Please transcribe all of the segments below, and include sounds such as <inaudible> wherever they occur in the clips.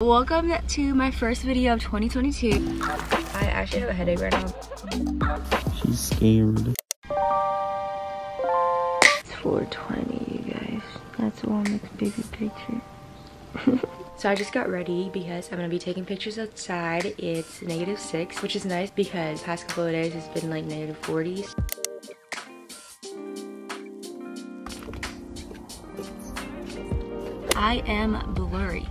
Welcome to my first video of 2022. I actually have a headache right now. She's scared. It's 420, you guys. That's Womack's baby picture. <laughs> so I just got ready because I'm gonna be taking pictures outside. It's negative six, which is nice because past couple of days it's been like negative 40s. I am blurry.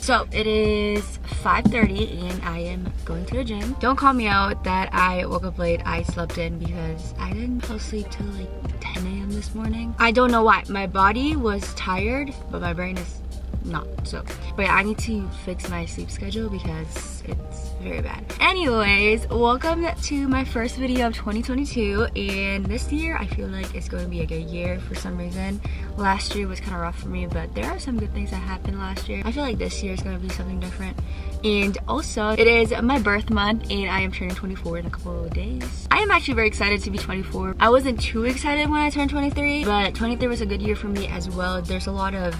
So it is 5.30 and I am going to the gym. Don't call me out that I woke up late. I slept in because I didn't fall asleep till like 10 a.m. this morning. I don't know why. My body was tired, but my brain is not so. But yeah, i need to fix my sleep schedule because it's very bad. Anyways welcome to my first video of 2022 and this year i feel like it's going to be a good year for some reason. Last year was kind of rough for me but there are some good things that happened last year. I feel like this year is going to be something different. And also it is my birth month and i am turning 24 in a couple of days. I am actually very excited to be 24 i wasn't too excited when i turned 23 but 23 was a good year for me as well. There's a lot of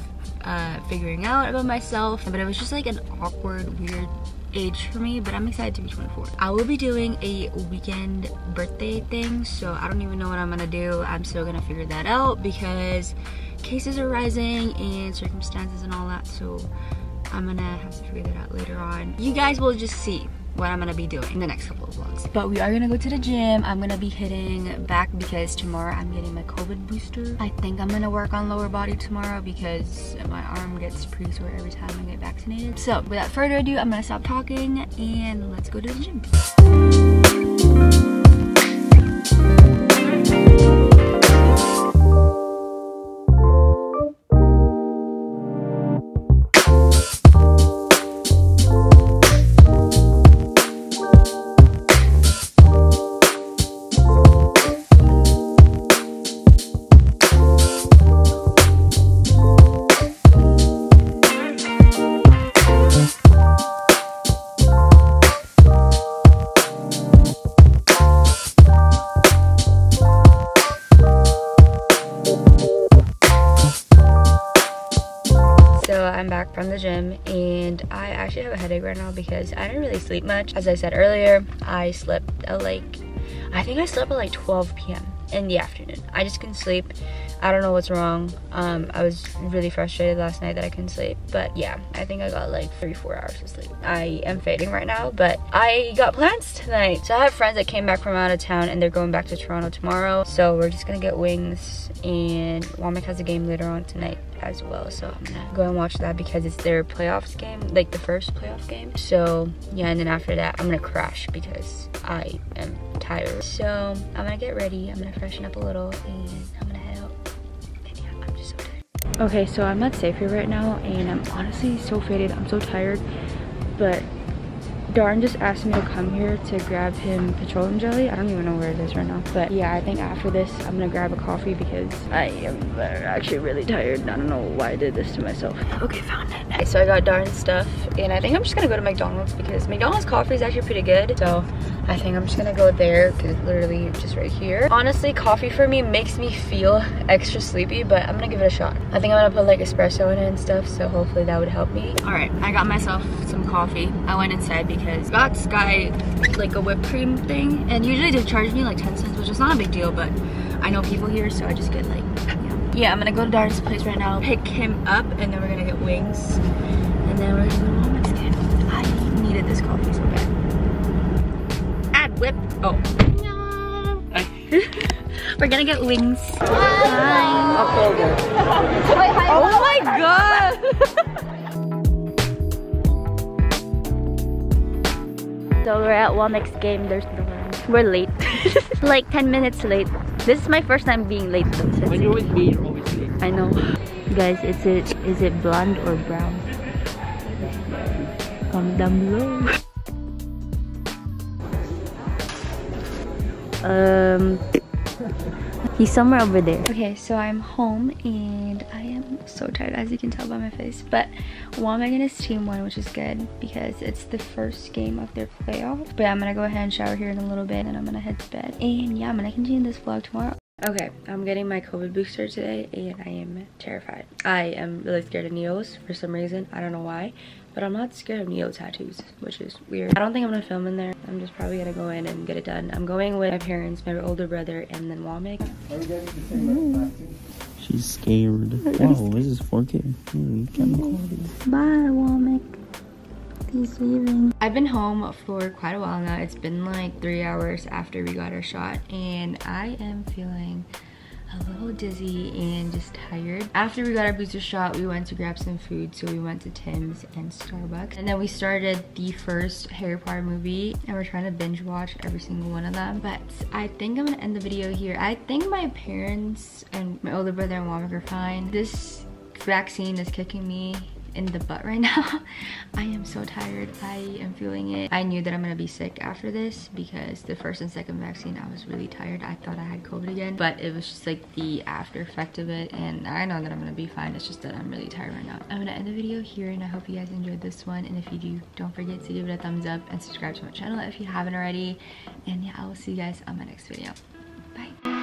uh, figuring out about myself but it was just like an awkward weird age for me but i'm excited to be 24 i will be doing a weekend birthday thing so i don't even know what i'm gonna do. I'm still gonna figure that out because cases are rising and circumstances and all that so i'm gonna have to figure that out later on. You guys will just see what I'm gonna be doing in the next couple of vlogs. But we are gonna go to the gym. I'm gonna be hitting back because tomorrow I'm getting my COVID booster. I think I'm gonna work on lower body tomorrow because my arm gets pretty sore every time I get vaccinated. So without further ado, I'm gonna stop talking and let's go to the gym. Back from the gym and I actually have a headache right now because I didn't really sleep much. As I said earlier, I slept at like, I think I slept at like 12 p.m. in the afternoon. I just couldn't sleep. I don't know what's wrong. Um, I was really frustrated last night that I couldn't sleep. But yeah, I think I got like three, four hours of sleep. I am fading right now, but I got plans tonight. So I have friends that came back from out of town and they're going back to Toronto tomorrow. So we're just gonna get wings and Womack has a game later on tonight as well so i'm gonna go and watch that because it's their playoffs game like the first playoff game so yeah and then after that i'm gonna crash because i am tired so i'm gonna get ready i'm gonna freshen up a little and i'm okay so i'm at Safeway right now and i'm honestly so faded i'm so tired but Darren just asked me to come here to grab him petroleum jelly. I don't even know where it is right now. But yeah, I think after this, I'm gonna grab a coffee because I am actually really tired. I don't know why I did this to myself. Okay, found it. Okay, so I got Darren's stuff and I think I'm just gonna go to McDonald's because McDonald's coffee is actually pretty good. So I think I'm just gonna go there because literally just right here. Honestly, coffee for me makes me feel extra sleepy, but I'm gonna give it a shot. I think I'm gonna put like espresso in it and stuff, so hopefully that would help me. All right, I got myself some coffee. I went inside because got Sky like a whipped cream thing, and usually they charge me like 10 cents, which is not a big deal, but I know people here, so I just get like, yeah. Yeah, I'm gonna go to Darren's place right now, pick him up, and then we're gonna get wings, and then we're gonna go again. I needed this coffee whip. Oh. No. <laughs> We're gonna get wings. Hi. Oh my god. <laughs> so we're at Womack's game. There's no one. We're late. <laughs> like 10 minutes late. This is my first time being late though. When you're with me, you're always late. I know. Guys, is it is it blonde or brown? Comment down below. Um, he's somewhere over there. Okay, so I'm home and I am so tired as you can tell by my face. But Womack and his team won, which is good because it's the first game of their playoff. But yeah, I'm gonna go ahead and shower here in a little bit and I'm gonna head to bed. And yeah, I'm gonna continue this vlog tomorrow. Okay, I'm getting my COVID booster today and I am terrified. I am really scared of needles for some reason. I don't know why. But I'm not scared of neo tattoos, which is weird. I don't think I'm gonna film in there. I'm just probably gonna go in and get it done. I'm going with my parents, my older brother, and then Womack. She's scared. Wow, this is 4K. Holy camera quality. Bye, Womack. He's leaving. I've been home for quite a while now. It's been like three hours after we got our shot, and I am feeling a little dizzy and just tired. After we got our booster shot, we went to grab some food. So we went to Tim's and Starbucks. And then we started the first Harry Potter movie and we're trying to binge watch every single one of them. But I think I'm gonna end the video here. I think my parents and my older brother and Womack are fine. This vaccine is kicking me in the butt right <laughs> now. I am so tired. I am feeling it. I knew that I'm gonna be sick after this because the first and second vaccine, I was really tired. I thought I had COVID again, but it was just like the after effect of it. And I know that I'm gonna be fine. It's just that I'm really tired right now. I'm gonna end the video here and I hope you guys enjoyed this one. And if you do, don't forget to give it a thumbs up and subscribe to my channel if you haven't already. And yeah, I will see you guys on my next video. Bye.